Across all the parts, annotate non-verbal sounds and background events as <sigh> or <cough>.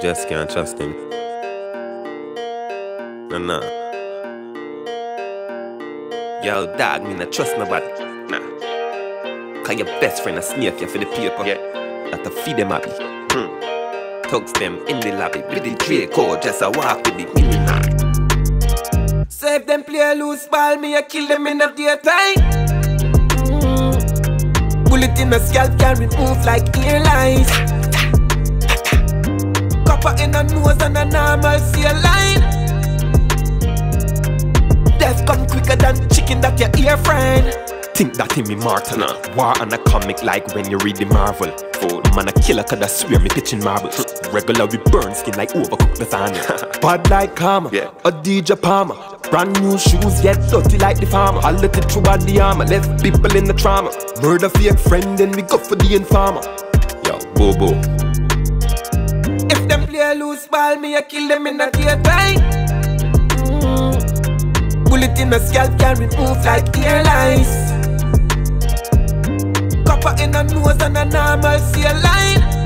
just can't trust him. Nah, nah. Yo, dog, me not trust nobody. Nah. Cause your best friend a snake you for the paper. Yeah. That to feed them happy. Hmm. Thugs them in the lobby with the Draco, just a walk with the mini nah. So if them play a loose ball, me I kill them in the daytime. Mm. Bullet in the scalp can remove like airlines. In the nose and a normal seal line. Death come quicker than chicken that your ear friend. Think that him immortal. Nah. War and a comic like when you read the Marvel. Fool. Man a killer cause I swear me pitching marble. Regular we burn skin like overcooked lasagna. <laughs> Bad like karma, Yeah. a DJ Palmer. Brand new shoes, yet dirty like the farmer. I let it through all the armor, left people in the trauma. Murder fake friend, then we go for the informer. Yo, boo boo. A loose ball, me I kill them in the daytime. Mm. Bullet in the scalp can remove like airlines. Copper in the nose and a normal seal line.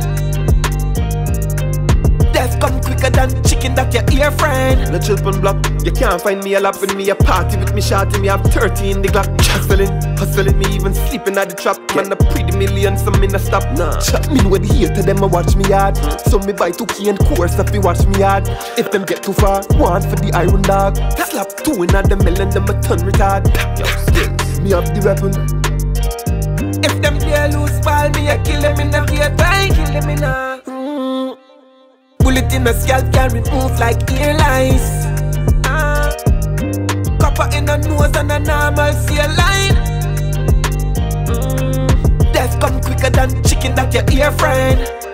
Death come quicker than chicken that your ear friend. The children block. You can't find me a lap with me a party with me shorty. Me have 30 in the Glock. Hustling, hustling me even sleeping at the trap. Man, a pretty million, some in a stop. Nah. Chat me with the hater, them a watch me hard. Hmm. So me buy two key and course if you watch me hard. If them get too far, one for the iron dog. Slap two in at the melon, them a turn retard. Me have the weapon. If them play a loose ball, me I kill them in the daytime. Kill them in a. In the scalp can remove like airlines. Ah. Copper in the nose and a normal seal line. Mm. Death come quicker than chicken that your ear friend.